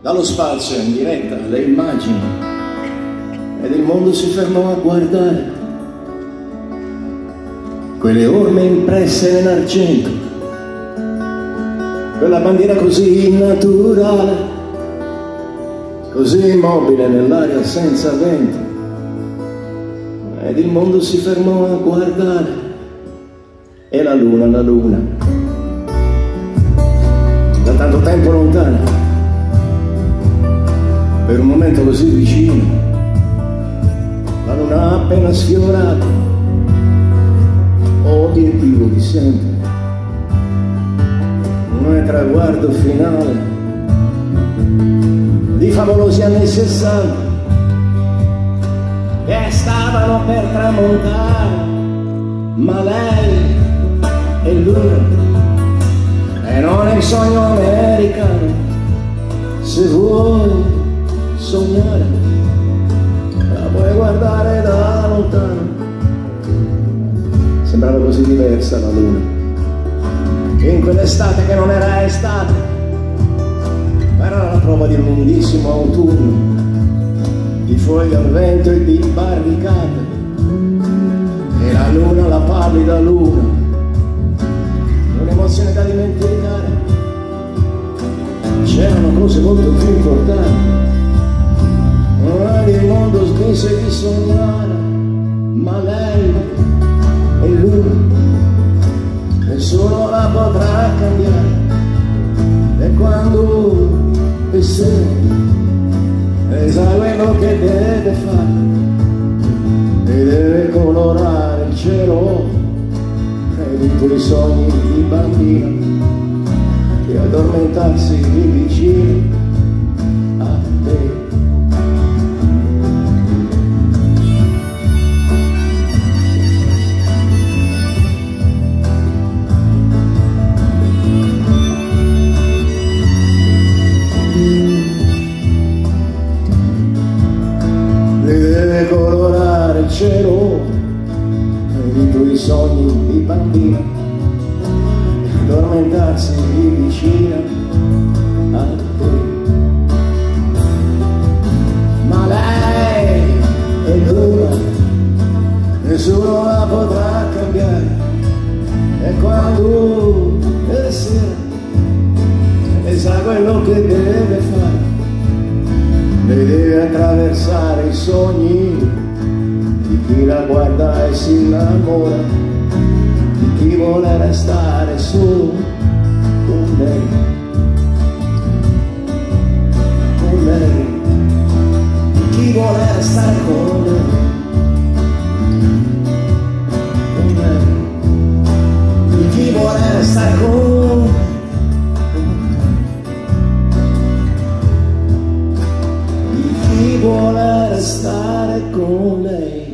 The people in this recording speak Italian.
dallo spazio in diretta le immagini ed il mondo si fermò a guardare. Quelle orme impresse nell'argento, quella bandiera così naturale, così immobile nell'aria senza vento. Ed il mondo si fermò a guardare. E la luna, la luna, da tanto tempo lontana, per un momento così vicino, la luna ha appena sfiorato obiettivo di sempre, un traguardo finale di favolosi anni sessanta che stavano per tramontare, ma lei e lui e non è il sogno americano, se vuoi sognare la puoi guardare da lontano. Sembrava così diversa la luna, in quell'estate che non era estate, ma era la prova di un lunghissimo autunno di foglie al vento e di barricate e la luna, la pallida luna un'emozione da dimenticare c'erano cose molto più importanti mondo smise di sognare ma lei e lui. Nessuno la potrà cambiare. E quando è se e sa quello che deve fare. E deve colorare il cielo e i tuoi sogni di bambino e addormentarsi di vicino a te cielo e i tuoi sogni di bambina addormentarsi vicino a te. Ma lei è dura, nessuno la potrà cambiare e quando è sera e sa quello che deve fare, deve attraversare i sogni chi la guarda e si innamora, di chi vuole restare solo con lei, con lei, di chi vuole restare con lei, con lei, di chi vuole restare con lei. Vuole restare con lei.